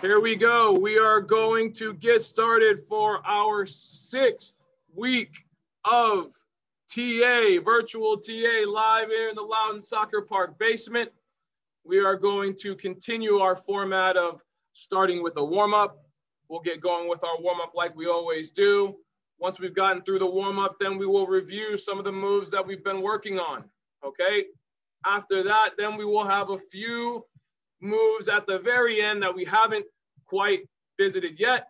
Here we go. We are going to get started for our sixth week of TA, virtual TA, live here in the Loudoun Soccer Park basement. We are going to continue our format of starting with a warm up. We'll get going with our warm up like we always do. Once we've gotten through the warm up, then we will review some of the moves that we've been working on. Okay. After that, then we will have a few moves at the very end that we haven't quite visited yet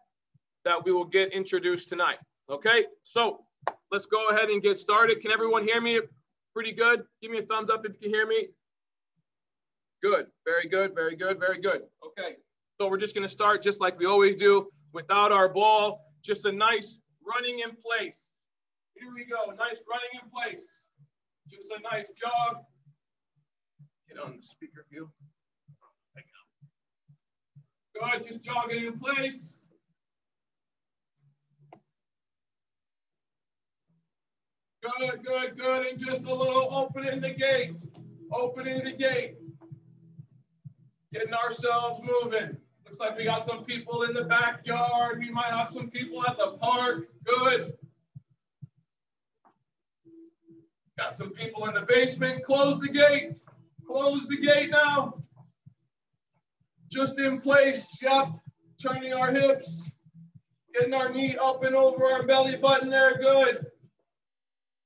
that we will get introduced tonight. Okay, so let's go ahead and get started. Can everyone hear me pretty good? Give me a thumbs up if you can hear me. Good, very good, very good, very good. Okay, so we're just gonna start just like we always do without our ball, just a nice running in place. Here we go, nice running in place. Just a nice jog. Get on the speaker view. Good, just jogging in place. Good, good, good. And just a little opening the gate. Opening the gate. Getting ourselves moving. Looks like we got some people in the backyard. We might have some people at the park. Good. Got some people in the basement. Close the gate. Close the gate now just in place. Yep. Turning our hips, getting our knee up and over our belly button there. Good.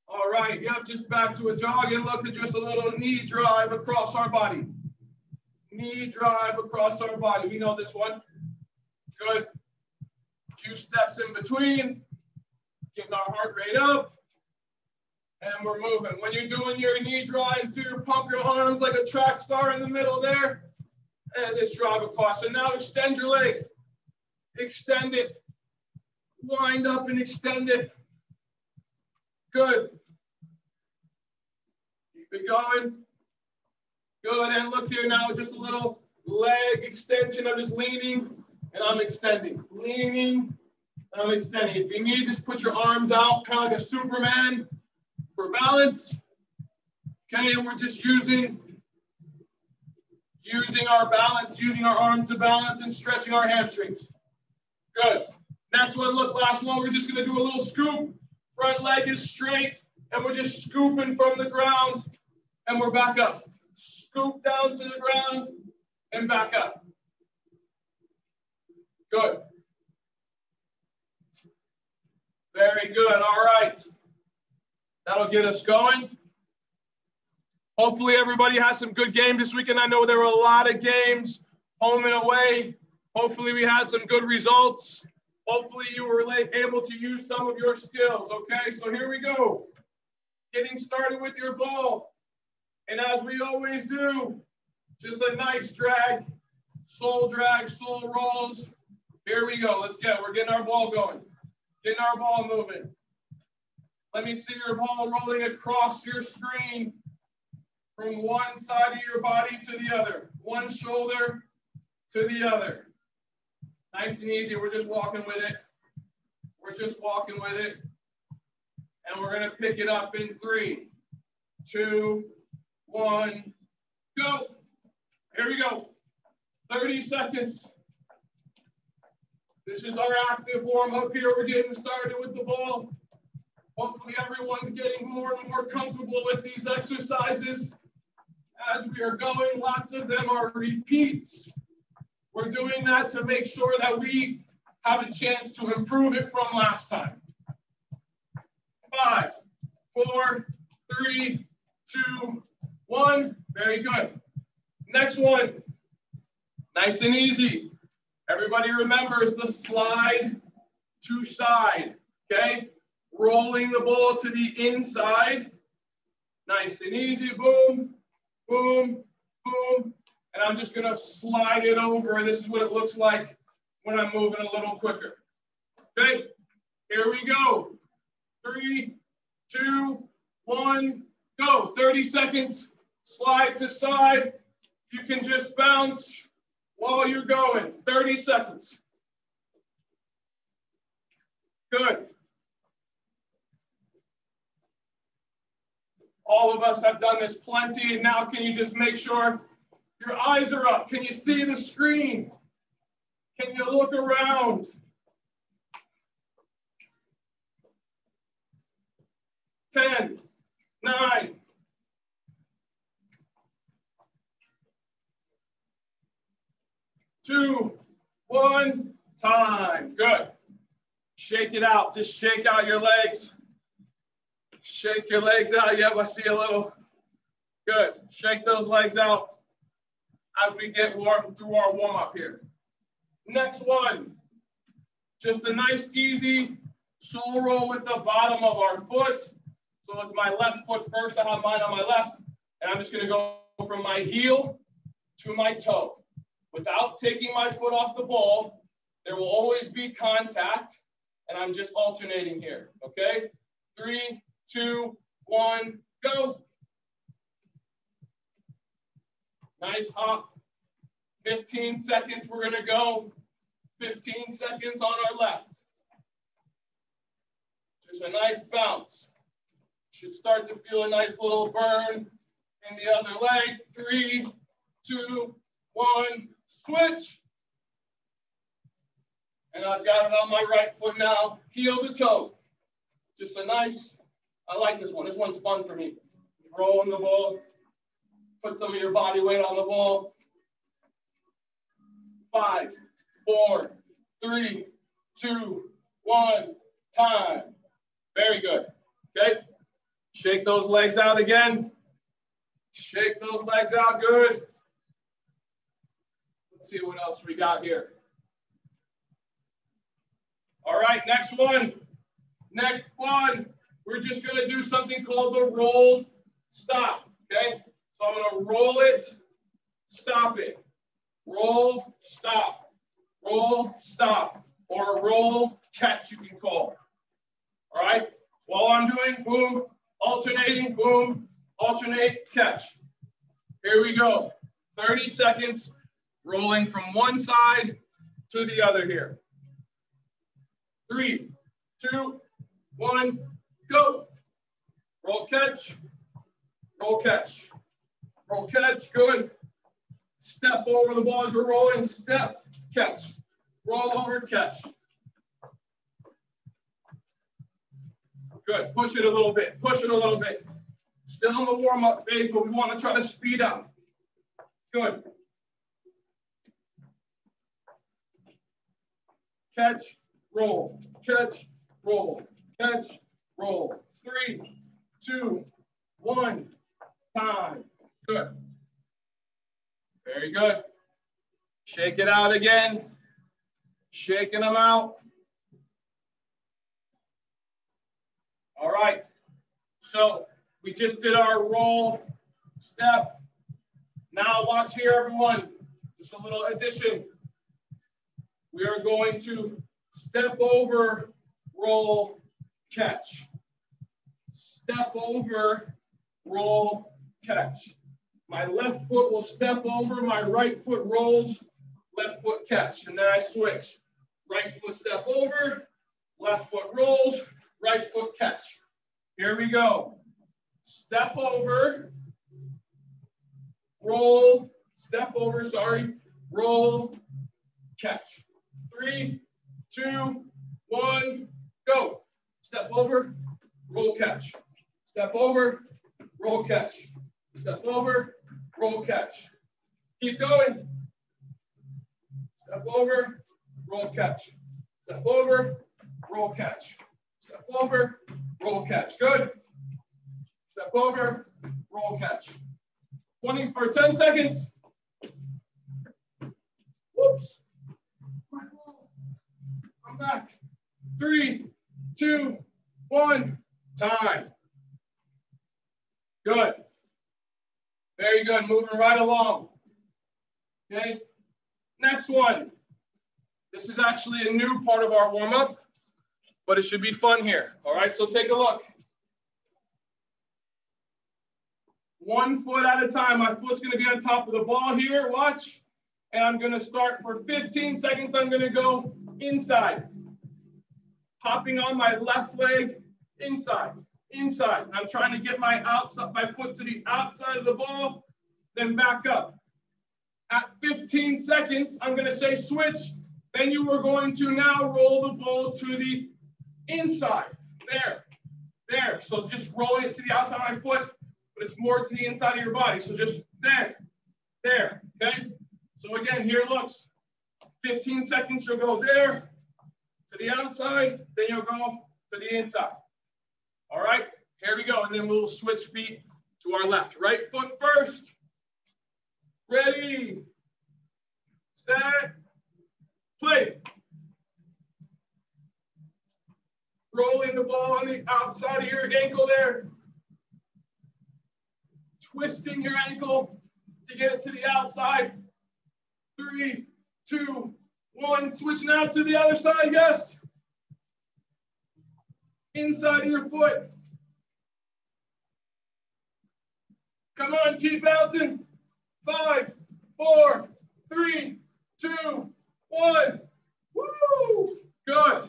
All right. Yep. Just back to a jog and look at just a little knee drive across our body. Knee drive across our body. We know this one. Good. A few steps in between. Getting our heart rate up. And we're moving. When you're doing your knee drives, do your pump your arms like a track star in the middle there and this drive across. So now extend your leg. Extend it. Wind up and extend it. Good. Keep it going. Good. And look here now, just a little leg extension. I'm just leaning and I'm extending. Leaning and I'm extending. If you need, just put your arms out, kind of like a Superman for balance. Okay, and we're just using using our balance, using our arm to balance and stretching our hamstrings. Good. Next one, look, last one, we're just gonna do a little scoop. Front leg is straight and we're just scooping from the ground and we're back up. Scoop down to the ground and back up. Good. Very good, all right. That'll get us going. Hopefully, everybody has some good games this weekend. I know there were a lot of games home and away. Hopefully, we had some good results. Hopefully, you were able to use some of your skills. Okay, so here we go. Getting started with your ball. And as we always do, just a nice drag, sole drag, sole rolls. Here we go. Let's get, we're getting our ball going. Getting our ball moving. Let me see your ball rolling across your screen from one side of your body to the other, one shoulder to the other. Nice and easy. We're just walking with it. We're just walking with it. And we're to pick it up in three, two, one, go. Here we go. 30 seconds. This is our active warm up here. We're getting started with the ball. Hopefully everyone's getting more and more comfortable with these exercises as we are going. Lots of them are repeats. We're doing that to make sure that we have a chance to improve it from last time. Five, four, three, two, one. Very good. Next one. Nice and easy. Everybody remembers the slide to side, okay? Rolling the ball to the inside. Nice and easy, boom, boom, boom, and I'm just gonna slide it over. This is what it looks like when I'm moving a little quicker. Okay, here we go. Three, two, one, go. 30 seconds, slide to side. You can just bounce while you're going. 30 seconds. Good. All of us have done this plenty. And now can you just make sure your eyes are up? Can you see the screen? Can you look around? Ten, nine, two, one, time. Good. Shake it out. Just shake out your legs. Shake your legs out. Yep, I see a little. Good. Shake those legs out as we get warm through our warm up here. Next one. Just a nice, easy sole roll with the bottom of our foot. So it's my left foot first. I have mine on my left. And I'm just going to go from my heel to my toe. Without taking my foot off the ball, there will always be contact. And I'm just alternating here. Okay? Three, two, one, go. Nice hop. 15 seconds, we're gonna go. 15 seconds on our left. Just a nice bounce. Should start to feel a nice little burn in the other leg. Three, two, one, switch. And I've got it on my right foot now, heel to toe. Just a nice, I like this one. This one's fun for me. Throw Rolling the ball, put some of your body weight on the ball. Five, four, three, two, one, time. Very good. Okay. Shake those legs out again. Shake those legs out good. Let's see what else we got here. All right, next one. Next one, we're just gonna do something called the roll stop, okay? So I'm gonna roll it, stop it. Roll, stop, roll, stop, or roll, catch you can call. All right, while I'm doing boom, alternating, boom, alternate, catch. Here we go, 30 seconds, rolling from one side to the other here. Three, two, one, go. Roll catch, roll catch, roll catch, good. Step over the ball as we're rolling, step, catch, roll over, catch. Good, push it a little bit, push it a little bit. Still in the warm-up phase, but we want to try to speed up. Good. Catch, roll, catch, roll, catch, roll. Three, two, one, time. Good. Very good. Shake it out again. Shaking them out. All right. So we just did our roll step. Now watch here, everyone. Just a little addition. We are going to step over, roll, catch. Step over, roll, catch. My left foot will step over, my right foot rolls, left foot catch. And then I switch. Right foot step over, left foot rolls, right foot catch. Here we go. Step over, roll, step over, sorry, roll, catch. Three, two, one, go. Step over, roll, catch. Step over, roll, catch. Step over, roll, catch. Keep going. Step over, roll, catch. Step over, roll, catch. Step over, roll, catch. Good. Step over, roll, catch. 20 or 10 seconds. Whoops. Come back. Three, two, one, time. Good. Very good. Moving right along. Okay. Next one. This is actually a new part of our warm up, but it should be fun here. All right. So take a look. One foot at a time. My foot's going to be on top of the ball here. Watch. And I'm going to start for 15 seconds. I'm going to go inside. Hopping on my left leg inside, inside. I'm trying to get my outside, my foot to the outside of the ball, then back up. At 15 seconds, I'm gonna say switch, Then you are going to now roll the ball to the inside. There, there. So just roll it to the outside of my foot, but it's more to the inside of your body. So just there, there, okay? So again, here looks 15 seconds, you'll go there to the outside, then you'll go to the inside. All right, here we go. And then we'll switch feet to our left. Right foot first. Ready, set, play. Rolling the ball on the outside of your ankle there. Twisting your ankle to get it to the outside. Three, two, one. Switching out to the other side, yes. Inside of your foot. Come on, keep bouncing. Five, four, three, two, one. Woo! Good.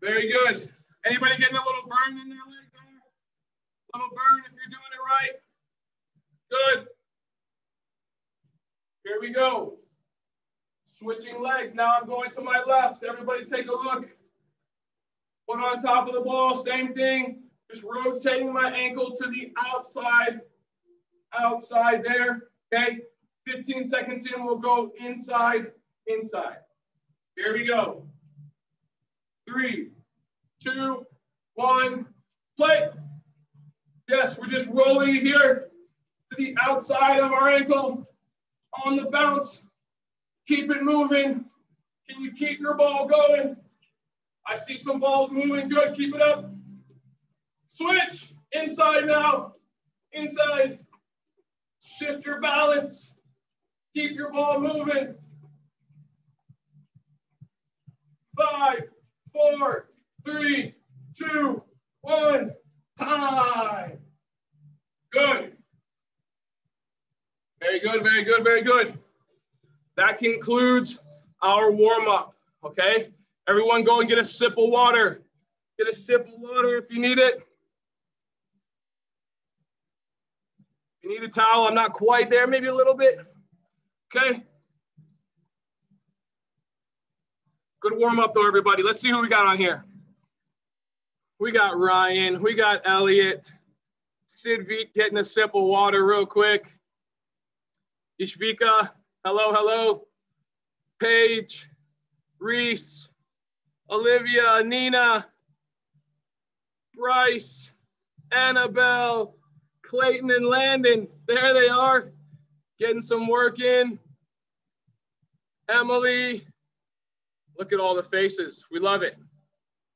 Very good. Anybody getting a little burn in their leg there? A little burn if you're doing it right. Good. Here we go. Switching legs. Now I'm going to my left. Everybody take a look. Foot on top of the ball. Same thing. Just rotating my ankle to the outside. Outside there. Okay. 15 seconds in, we'll go inside, inside. Here we go. Three, two, one, play. Yes, we're just rolling here to the outside of our ankle on the bounce. Keep it moving. Can you keep your ball going? I see some balls moving. Good. Keep it up. Switch. Inside now. Inside. Shift your balance. Keep your ball moving. Five, four, three, two, one. Time. Good. Very good, very good, very good. That concludes our warm up, okay? Everyone go and get a sip of water. Get a sip of water if you need it. If you need a towel, I'm not quite there, maybe a little bit. Okay. Good warm up though, everybody. Let's see who we got on here. We got Ryan, we got Elliot, Sid Veek getting a sip of water real quick. Ishvika, hello, hello. Paige, Reese, Olivia, Nina, Bryce, Annabelle, Clayton, and Landon. There they are, getting some work in. Emily, look at all the faces. We love it.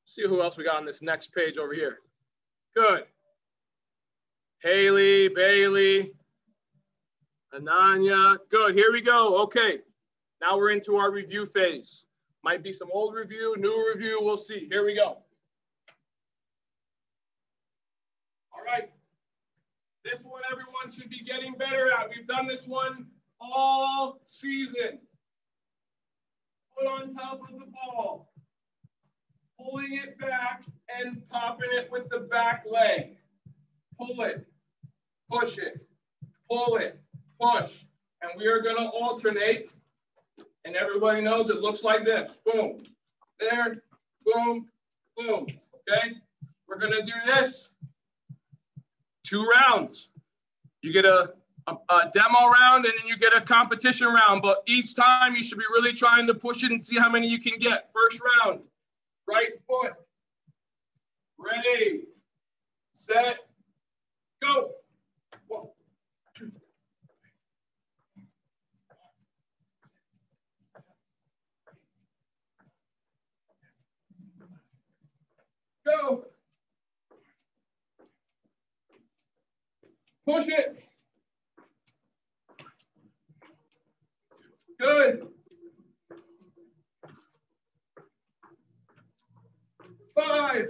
see who else we got on this next page over here. Good. Haley, Bailey, Ananya. Good. Here we go. Okay. Now we're into our review phase. Might be some old review, new review. We'll see. Here we go. All right. This one everyone should be getting better at. We've done this one all season. Put on top of the ball. Pulling it back and popping it with the back leg. Pull it. Push it. Pull it push. And we are going to alternate. And everybody knows it looks like this. Boom. There. Boom. Boom. Okay. We're going to do this two rounds. You get a, a, a, demo round and then you get a competition round. But each time you should be really trying to push it and see how many you can get. First round, right foot. Ready, set, go. Go. Push it. Good. Five,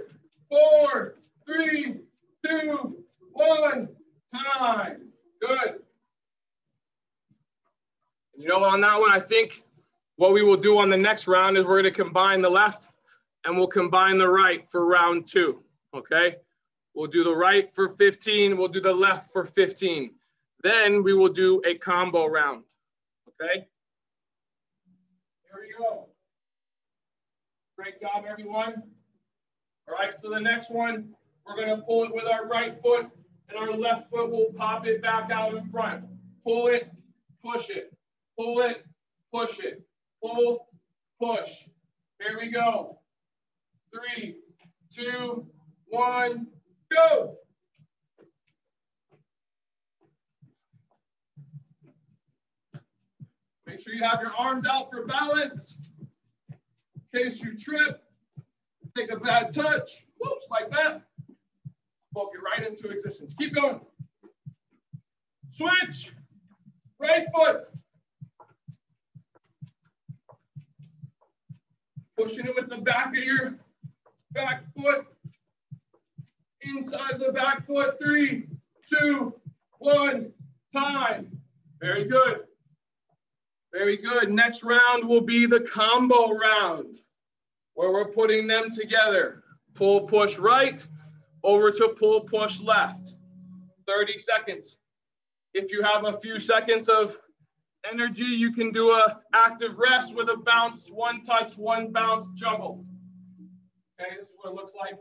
four, three, two, one. Time. Good. You know, on that one, I think what we will do on the next round is we're going to combine the left and we'll combine the right for round two, okay? We'll do the right for 15, we'll do the left for 15. Then we will do a combo round, okay? Here we go. Great job, everyone. All right, so the next one, we're gonna pull it with our right foot and our left foot will pop it back out in front. Pull it, push it, pull it, push it, pull, push. Here we go. Three, two, one, go. Make sure you have your arms out for balance. In case you trip, take a bad touch, whoops, like that. Book you right into existence. Keep going. Switch. Right foot. Pushing it with the back of your back foot. Inside the back foot. Three, two, one, time. Very good. Very good. Next round will be the combo round where we're putting them together. Pull, push right, over to pull, push left. 30 seconds. If you have a few seconds of energy, you can do a active rest with a bounce, one touch, one bounce juggle. Okay, this is what it looks like.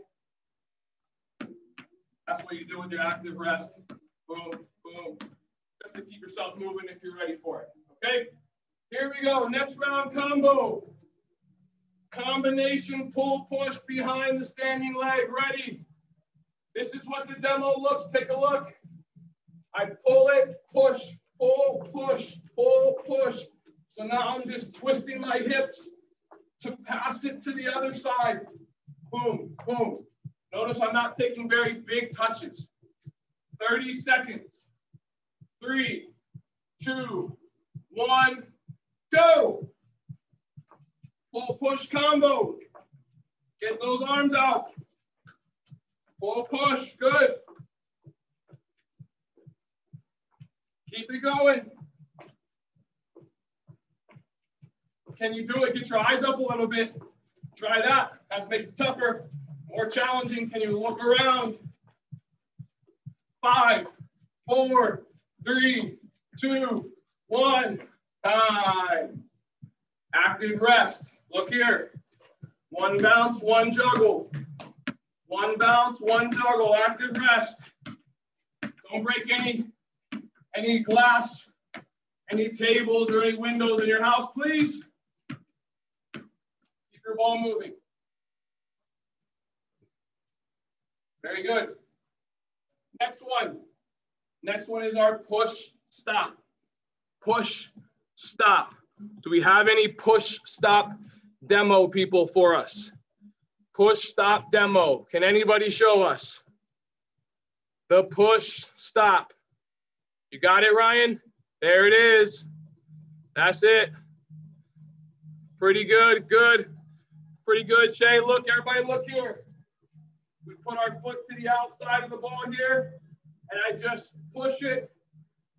That's what you do with your active rest. Boom, boom. Just to keep yourself moving if you're ready for it. Okay? Here we go, next round combo. Combination pull push behind the standing leg, ready. This is what the demo looks, take a look. I pull it, push, pull, push, pull, push. So now I'm just twisting my hips to pass it to the other side. Boom, boom. Notice I'm not taking very big touches. 30 seconds. Three, two, one, Go. Pull push combo. Get those arms out. Pull push. Good. Keep it going. Can you do it? Get your eyes up a little bit. Try that. That makes it tougher, more challenging. Can you look around? Five, four, three, two, one. Time. Active rest. Look here. One bounce, one juggle. One bounce, one juggle. Active rest. Don't break any, any glass, any tables or any windows in your house, please. Your ball moving. Very good. Next one. Next one is our push stop. Push stop. Do we have any push stop demo people for us? Push stop demo. Can anybody show us? The push stop. You got it, Ryan? There it is. That's it. Pretty good, good. Pretty good, Shay. Look, everybody look here. We put our foot to the outside of the ball here, and I just push it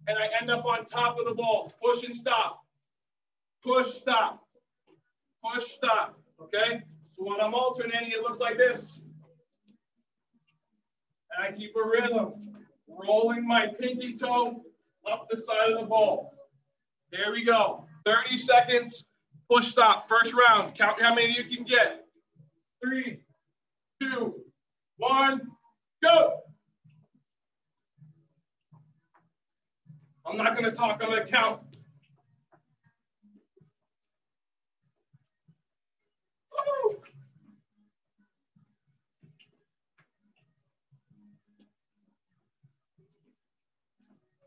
and I end up on top of the ball. Push and stop. Push, stop. Push, stop. Okay? So when I'm alternating, it looks like this. And I keep a rhythm, rolling my pinky toe up the side of the ball. There we go. 30 seconds. Push, stop. First round. Count how many you can get. Three, two, one, go. I'm not to talk, I'm to count.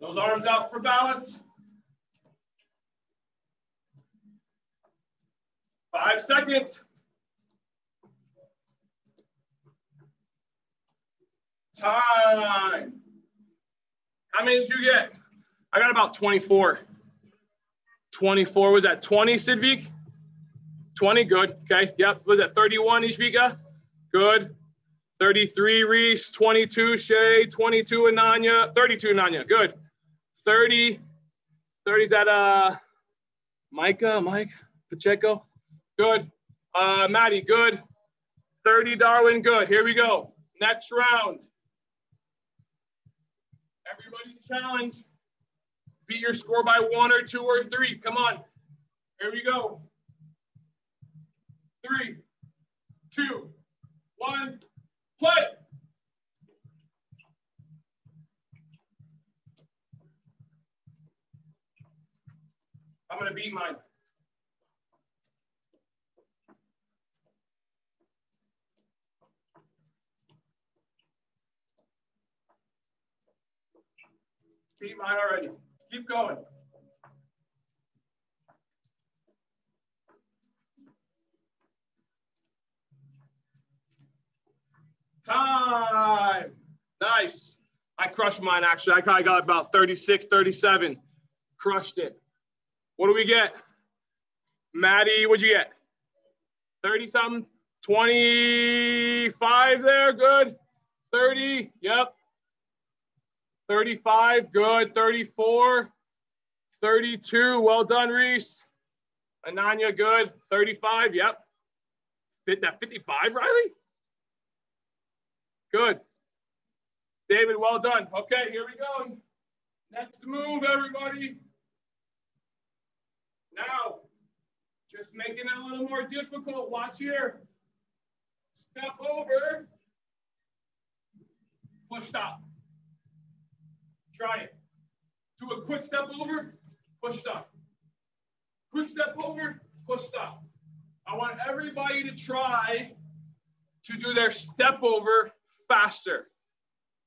Those arms out for balance. Five seconds. Time. How many did you get? I got about 24. 24, was that 20, Sidvik? 20, good, okay. Yep, was that 31, Ishvika? Good. 33, Reese, 22, Shay, 22, Ananya, 32, Ananya, good. 30, 30 is that uh, Micah, Mike, Pacheco? Good. Uh, Maddie, good. 30, Darwin, good. Here we go. Next round. Everybody's challenge. Beat your score by one or two or three. Come on. Here we go. three, two, one, play. I'm gonna beat mine. Beat mine already. Keep going. Time. Nice. I crushed mine actually. I probably got about 36, 37. Crushed it. What do we get? Maddie, what'd you get? 30 something? 25 there, good. 30, yep. 35, good. 34, 32, well done, Reese. Ananya, good. 35, yep. Fit that 55, Riley? Good. David, well done. Okay, here we go. Next move, everybody. Now, just making it a little more difficult. Watch here. Step over. Push stop. Try it. Do a quick step over, push stop. Quick step over, push stop. I want everybody to try to do their step over faster.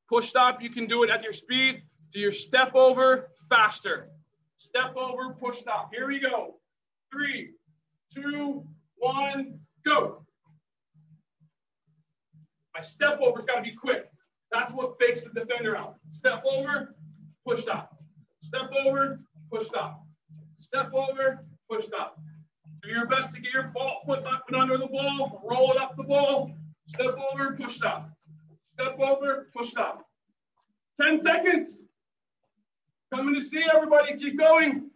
Push stop, you can do it at your speed. Do your step over faster. Step over, push stop. Here we go. Three, two, one, go. My step over's got to be quick. That's what fakes the defender out. Step over, push stop. Step over, push stop. Step over, push stop. Do your best to get your foot under the ball, roll it up the ball. Step over, push stop. Step over, push stop. 10 seconds. Coming to see everybody. Keep going.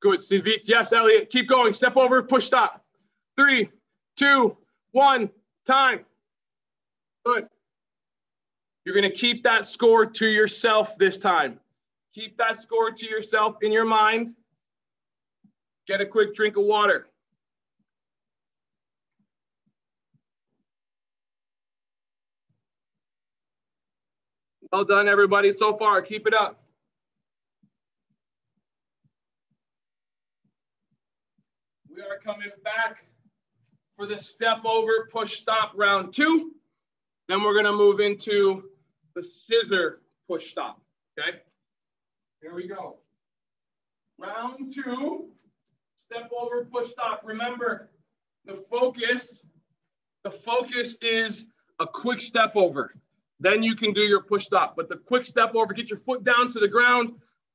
Good, Sidvik. Yes, Elliot. Keep going. Step over, push stop. Three, two, one, time. You're going to keep that score to yourself this time. Keep that score to yourself in your mind. Get a quick drink of water. Well done, everybody, so far. Keep it up. We are coming back for the step over push stop round two. Then we're gonna move into the scissor push stop, okay? Here we go. Round two, step over push stop. Remember, the focus, the focus is a quick step over. Then you can do your push stop. But the quick step over, get your foot down to the ground,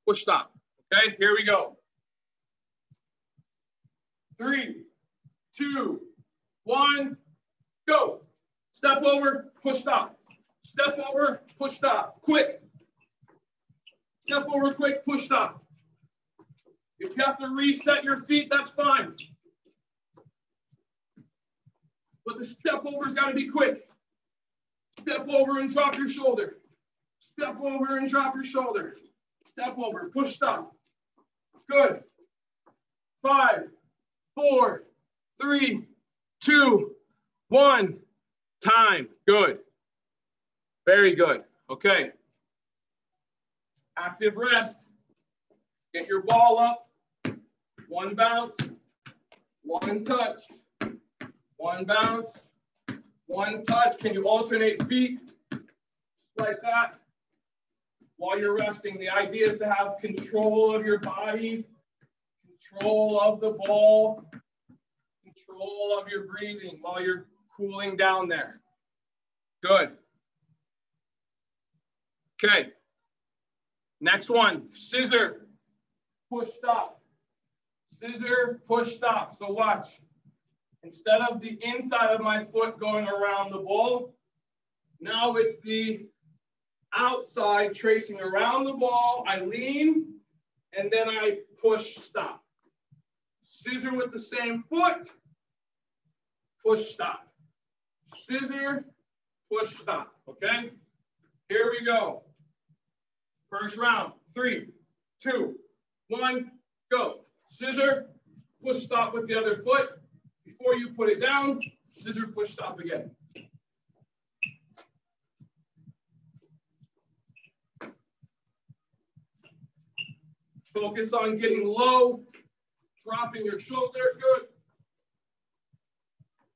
push stop. Okay, here we go. Three, two, one, go. Step over, push stop. Step over, push stop. Quick. Step over, quick, push stop. If you have to reset your feet, that's fine. But the step over's got to be quick. Step over and drop your shoulder. Step over and drop your shoulder. Step over, push stop. Good. Five, four, three, two, one. Time. Good. Very good. Okay. Active rest. Get your ball up. One bounce, one touch, one bounce, one touch. Can you alternate feet like that while you're resting? The idea is to have control of your body, control of the ball, control of your breathing while you're cooling down there. Good. Okay. Next one, scissor, push stop. Scissor, push stop. So watch. Instead of the inside of my foot going around the ball, now it's the outside tracing around the ball. I lean and then I push stop. Scissor with the same foot, push stop. Scissor, push stop, okay? Here we go. First round, three, two, one, go. Scissor, push stop with the other foot. Before you put it down, scissor push stop again. Focus on getting low, dropping your shoulder, good.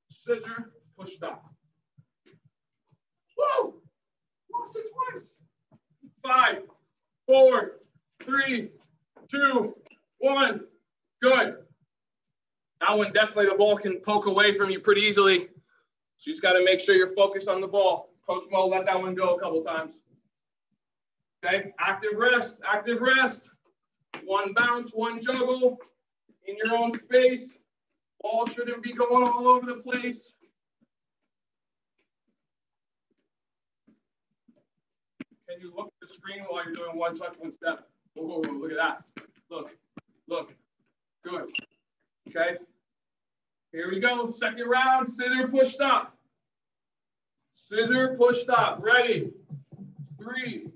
Scissor, push stop. Whoa, lost it twice. Five, four, three, two, one. Good. That one definitely the ball can poke away from you pretty easily. So you just got to make sure you're focused on the ball. Coach Mo let that one go a couple times. Okay, active rest, active rest. One bounce, one juggle in your own space. Ball shouldn't be going all over the place. Can you look at the screen while you're doing one touch, one step? Oh, look at that. Look, look. Good. Okay. Here we go. Second round. Scissor push stop. Scissor push stop. Ready. Three,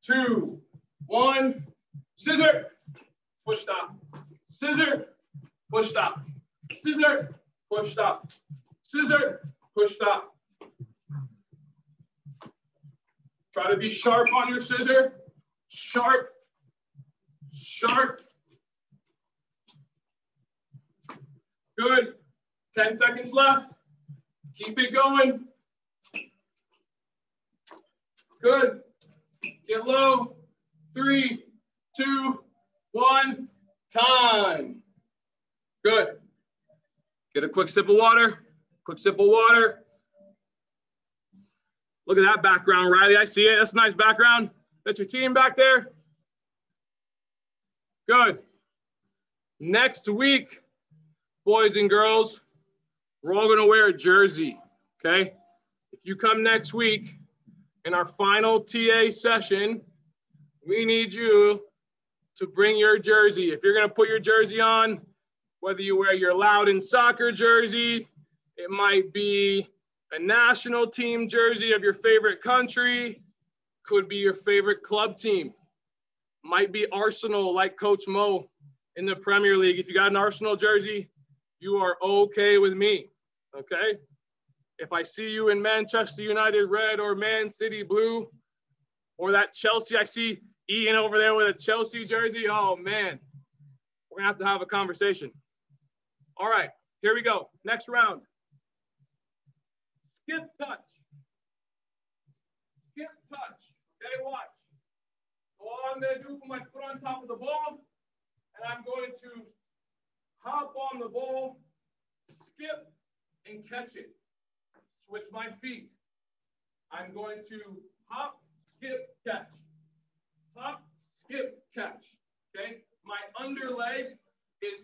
two, one. Scissor. Push stop. Scissor. Push stop. Scissor. Push stop. Scissor. Push stop. Try to be sharp on your scissor. Sharp. Sharp. Good. 10 seconds left. Keep it going. Good. Get low. Three, two, one. Time. Good. Get a quick sip of water. Quick sip of water. Look at that background, Riley. I see it. That's a nice background. That's your team back there. Good. Next week, boys and girls, we're all going to wear a jersey, okay? If you come next week in our final TA session, we need you to bring your jersey. If you're going to put your jersey on, whether you wear your Loudoun soccer jersey, it might be a national team jersey of your favorite country, could be your favorite club team, might be Arsenal like Coach Mo in the Premier League. If you got an Arsenal jersey, you are okay with me, okay? If I see you in Manchester United red or Man City blue, or that Chelsea, I see Ian over there with a Chelsea jersey. Oh man, we're gonna have to have a conversation. All right, here we go. Next round. Skip touch. Skip touch. Okay, watch. So all I'm gonna do, put my foot on top of the ball, and I'm going to hop on the ball, skip, and catch it. Switch my feet. I'm going to hop, skip, catch. Hop, skip, catch. Okay? My under leg is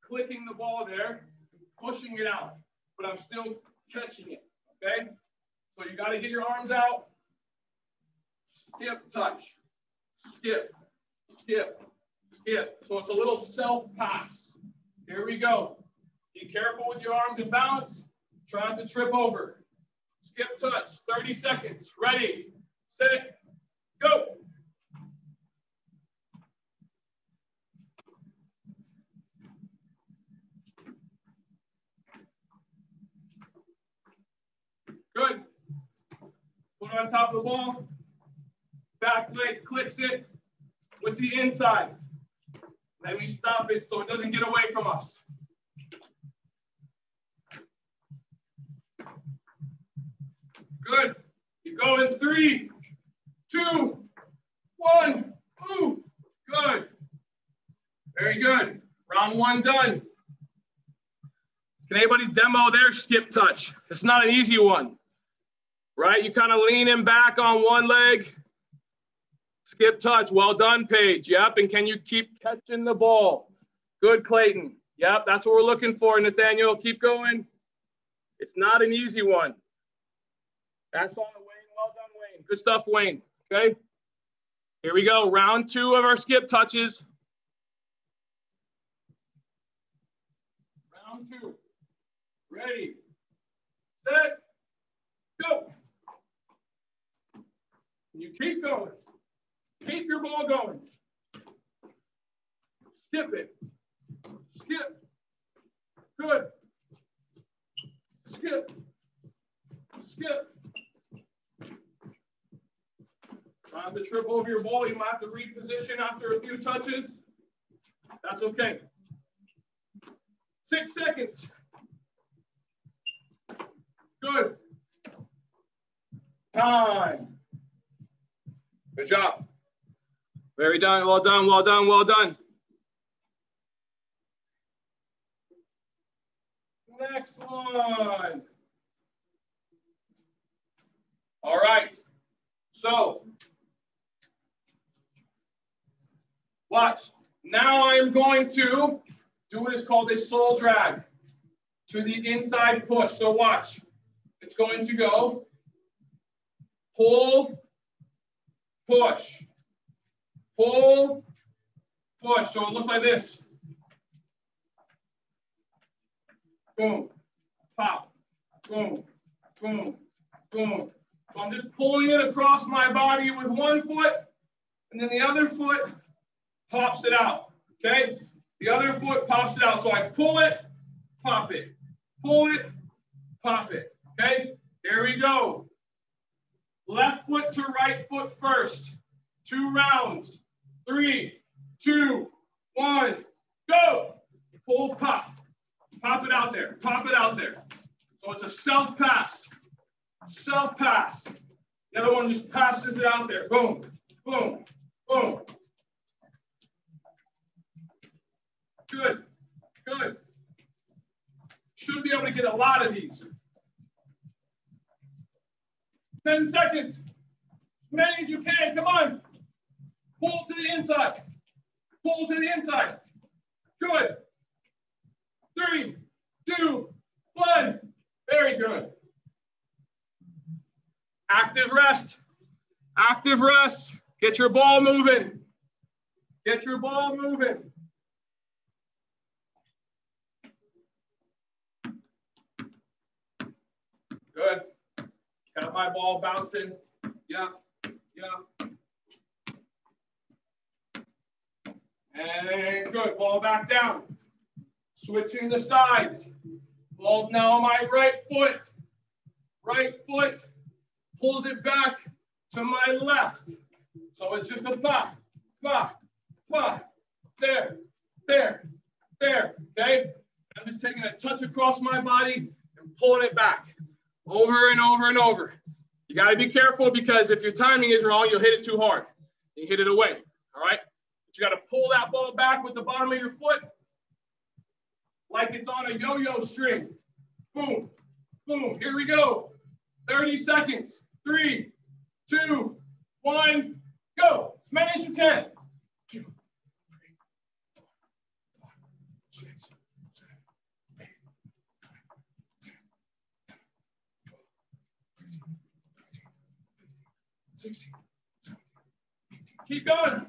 clicking the ball there, pushing it out, but I'm still catching it. Okay? So you got to get your arms out. Skip, touch. Skip, skip, skip. So it's a little self pass. Here we go. Be careful with your arms and balance. Try not to trip over. Skip touch, 30 seconds. Ready, set, go. Good. Put on top of the ball. Back leg clicks it with the inside. Then we stop it so it doesn't get away from us. Good. You go in three, two, one. Ooh, good. Very good. Round one done. Can anybody demo their skip touch? It's not an easy one, right? You kind of lean back on one leg, Skip touch. Well done, Paige. Yep. And can you keep catching the ball? Good, Clayton. Yep. That's what we're looking for, Nathaniel. Keep going. It's not an easy one. That's on Wayne. Well done, Wayne. Good stuff, Wayne. Okay. Here we go. Round two of our skip touches. Round two. Ready, set, go. You keep going. Keep your ball going. Skip it. Skip, Good. Skip. Skip. Try to trip over your ball. You might have to reposition after a few touches. That's okay. Six seconds. Good. Time. Good job. Very done. Well done. Well done. Well done. Next one. All right. So, watch. Now I am going to do what is called a sole drag to the inside push. So watch. It's going to go pull, push, pull, push. So it looks like this. Boom, pop, boom, boom, boom. So I'm just pulling it across my body with one foot, and then the other foot pops it out, okay? The other foot pops it out. So I pull it, pop it, pull it, pop it, okay? There we go. Left foot to right foot first. Two rounds. Three, two, one, go. Pull, pop. Pop it out there. Pop it out there. So it's a self pass. Self pass. The other one just passes it out there. Boom, boom, boom. Good, good. Should be able to get a lot of these. 10 seconds. As many as you can. Come on. Pull to the inside. Pull to the inside. Good. Three, two, one. Very good. Active rest. Active rest. Get your ball moving. Get your ball moving. Good. Got my ball bouncing. Yeah, yeah. And good, ball back down. Switching the sides. Ball's now on my right foot. Right foot pulls it back to my left. So it's just a pa, pa, pa. There, there, there, okay? I'm just taking a touch across my body and pulling it back over and over and over. You got to be careful because if your timing is wrong, you'll hit it too hard. You hit it away. All right. But you got to pull that ball back with the bottom of your foot like it's on a yo yo string. Boom, boom. Here we go. 30 seconds. Three, two, one, go. As many as you can. 16, 17, Keep going.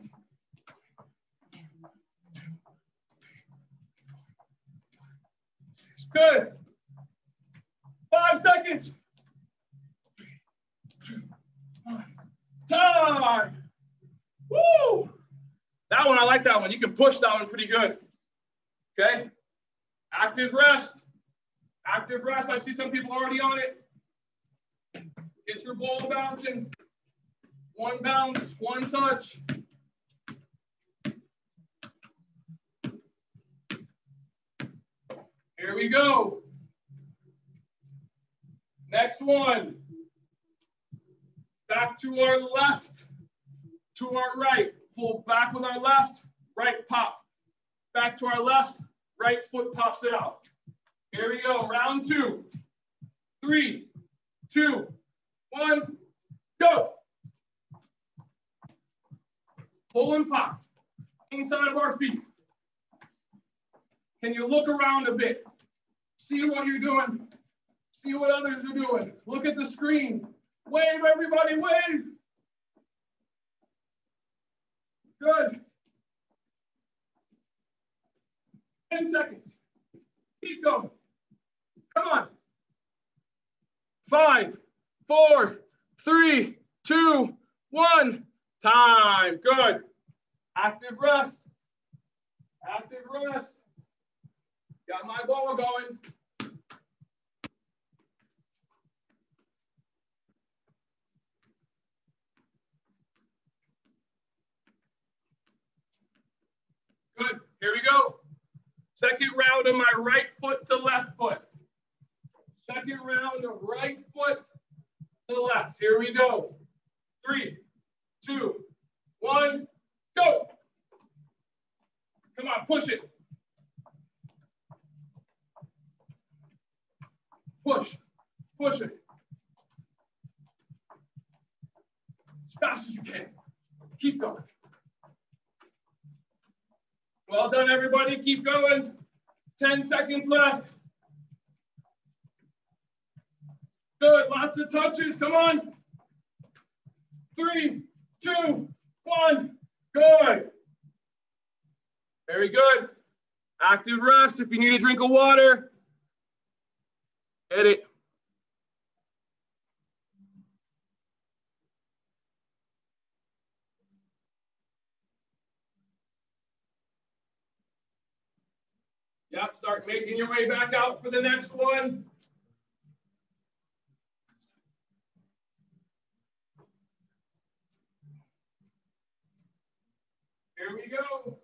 Good. Five seconds. Three, two, one. Time. Woo! That one, I like that one. You can push that one pretty good. Okay. Active rest. Active rest. I see some people already on it. Get your ball bouncing. One bounce, one touch. Here we go. Next one. Back to our left, to our right. Pull back with our left, right pop. Back to our left, right foot pops it out. Here we go, round two. Three, two, one, go. Pull and pop inside of our feet. Can you look around a bit? See what you're doing. See what others are doing. Look at the screen. Wave, everybody, wave. Good. 10 seconds. Keep going. Come on. Five, four, three, two, one. Time. Good. Active rest. Active rest. Got my ball going. Good. Here we go. Second round of my right foot to left foot. Second round of right foot to left. Here we go. Three, two, one, go. Come on, push it. Push, push it. As fast as you can. Keep going. Well done, everybody. Keep going. 10 seconds left. Good. Lots of touches. Come on. Three, two, one. Good. Very good. Active rest. If you need a drink of water, hit it. Yep, start making your way back out for the next one. Here we go.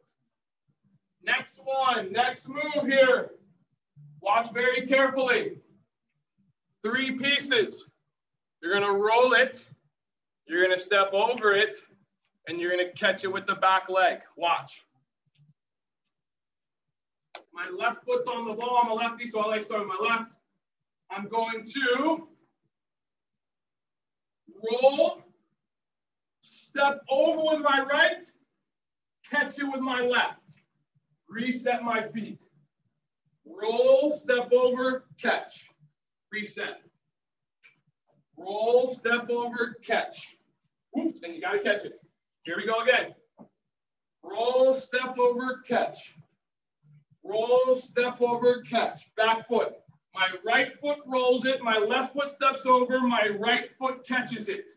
Next one, next move here. Watch very carefully. Three pieces. You're gonna roll it, you're gonna step over it, and you're gonna catch it with the back leg. Watch. My left foot's on the ball. I'm a lefty, so I like starting my left. I'm going to roll, step over with my right, catch it with my left. Reset my feet. Roll, step over, catch. Reset. Roll, step over, catch. Oops, and you gotta catch it. Here we go again. Roll, step over, catch. Roll, step over, catch. Back foot. My right foot rolls it, my left foot steps over, my right foot catches it.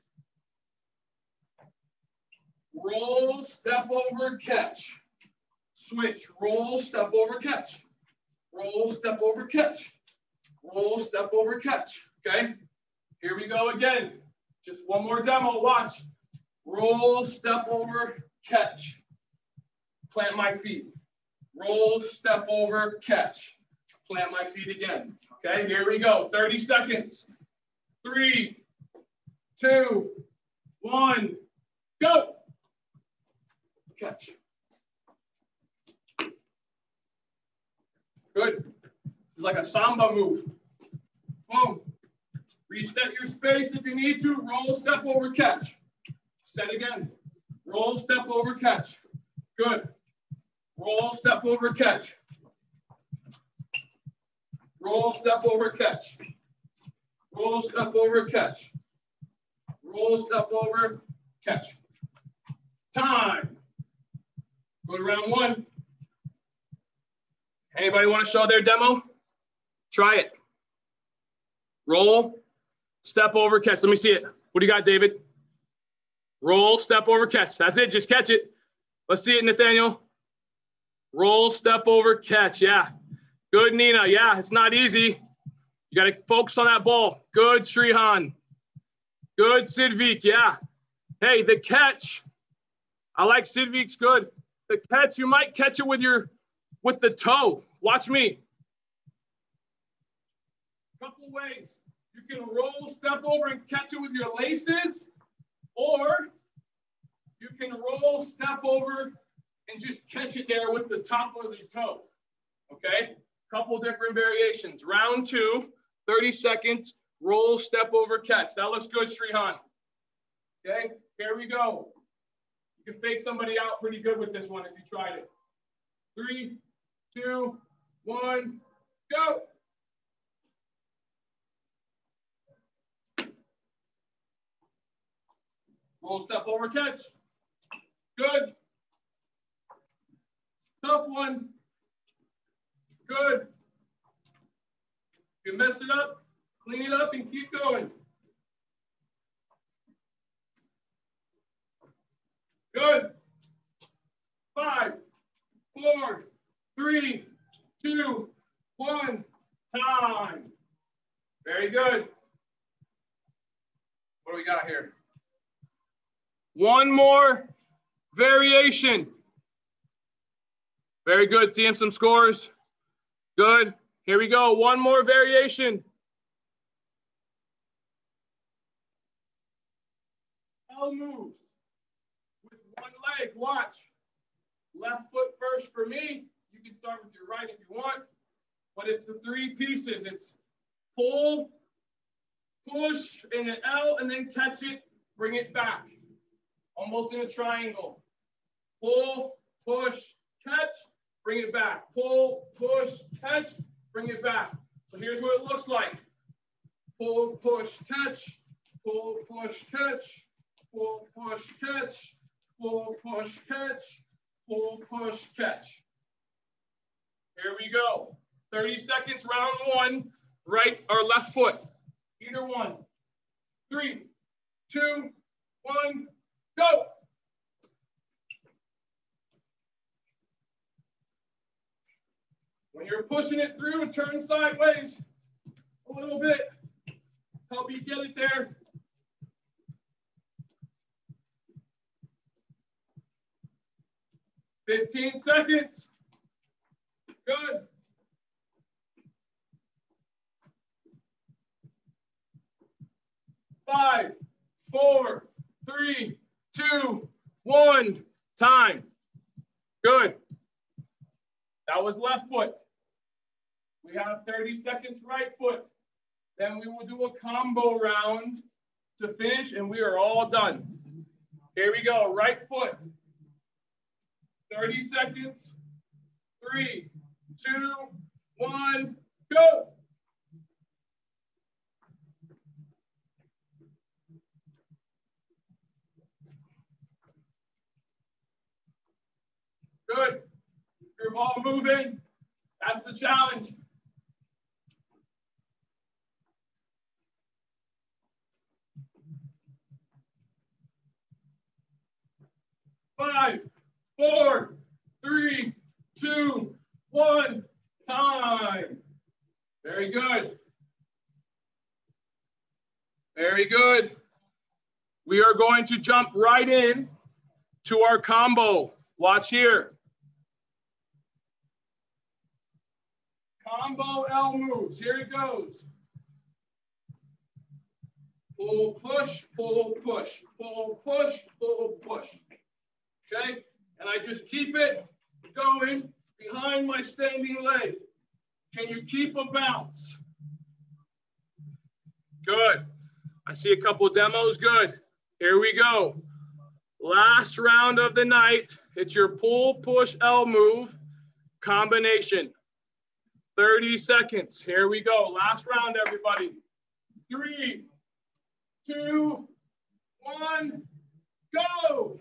Roll, step over, catch. Switch, roll, step over, catch. Roll, step over, catch. Roll, step over, catch. Okay, here we go again. Just one more demo, watch. Roll, step over, catch. Plant my feet. Roll, step over, catch. Plant my feet again. Okay, here we go. 30 seconds. Three, two, one, go. Catch. Good. It's like a samba move. Boom. Reset your space if you need to. Roll, step over, catch. Set again. Roll, step over, catch. Good. Roll, step over, catch. Roll, step over, catch. Roll, step over, catch. Roll, step over, catch. Time. Go to round one. Anybody want to show their demo? Try it. Roll, step over, catch. Let me see it. What do you got, David? Roll, step over, catch. That's it. Just catch it. Let's see it, Nathaniel. Roll, step over, catch. Yeah. Good, Nina. Yeah, it's not easy. You got to focus on that ball. Good, Srihan. Good, Sidvik. Yeah. Hey, the catch. I like Sidvik's good. The catch, you might catch it with your with the toe. Watch me. Couple ways. You can roll, step over, and catch it with your laces, or you can roll, step over, and just catch it there with the top of the toe. Okay? Couple different variations. Round two, 30 seconds, roll, step over, catch. That looks good, Srihan. Okay, here we go. You can fake somebody out pretty good with this one if you tried it. Three, two, one, go. Roll, step over, catch. Good. Tough one. Good. You mess it up, clean it up and keep going. Good. Five, four, three, two, one, time. Very good. What do we got here? One more variation. Very good. Seeing some scores. Good. Here we go. One more variation. L moves leg. Watch. Left foot first for me. You can start with your right if you want, but it's the three pieces. It's pull, push in an L, and then catch it, bring it back. Almost in a triangle. Pull, push, catch, bring it back. Pull, push, catch, bring it back. So here's what it looks like. Pull, push, catch, pull, push, catch, pull, push, catch, pull, push, catch, pull, push, catch. Here we go. 30 seconds, round one, right or left foot. Either one. Three, two, one, go. When you're pushing it through, turn sideways a little bit. Help you get it there. Fifteen seconds. Good. Five, four, three, two, one. Time. Good. That was left foot. We have 30 seconds right foot. Then we will do a combo round to finish and we are all done. Here we go, right foot. 30 seconds. Three, two, one, go. Good. You're all moving. That's the challenge. Five, four, three, two, one, time. Very good. Very good. We are going to jump right in to our combo. Watch here. Combo L moves. Here it goes. Pull, push, pull, push, pull, push, pull, push. Okay? And I just keep it going behind my standing leg. Can you keep a bounce? Good. I see a couple demos. Good. Here we go. Last round of the night. It's your pull, push, L move combination. 30 seconds. Here we go. Last round, everybody. Three, two, one, go.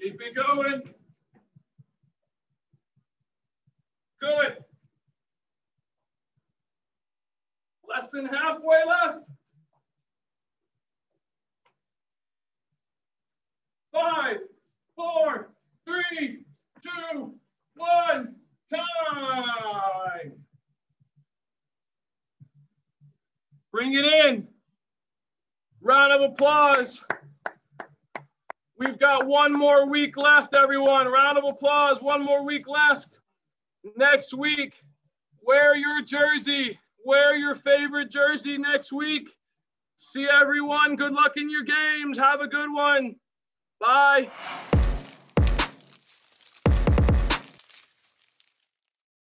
Keep it going. Good. Less than halfway left. Five, four, three, two, one, time. Bring it in. Round of applause. We've got one more week left, everyone. Round of applause. One more week left. Next week, wear your jersey. Wear your favorite jersey next week. See everyone. Good luck in your games. Have a good one. Bye.